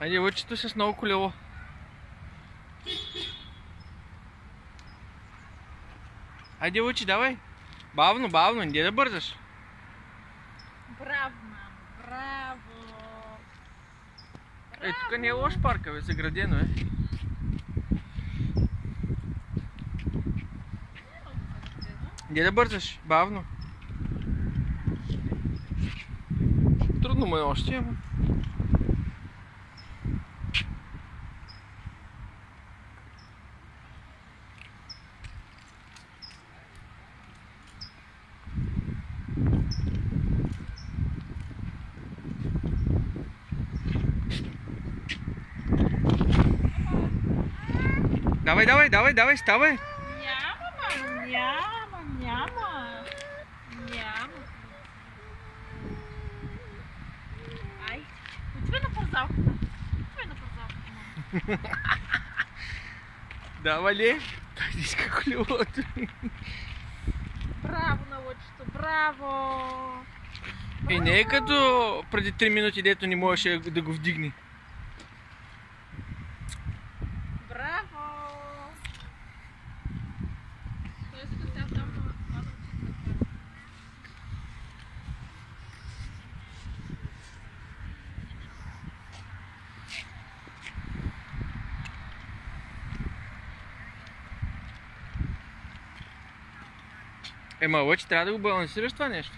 Айде лъчето с много колело. Айде лъчи, давай. Бавно, бавно, не да бързаш. Браво, мамо, браво! Е, тук не е лош парка, бе, заградено е. Не да бързаш, бавно. Трудно му е още, ама. Давай, давай, давай, давай, ставай. Няма, мамо, няма, няма. Няма. Ай, отивай на пазалката. Отивай на пазалката, мамо. Давай ли? Да иска колелото. Браво на лъчето, браво! И не е като преди 3 минути, дето не можеше да го вдигне. Браво! Ема, лъче, трябва да го балансираш това нещо.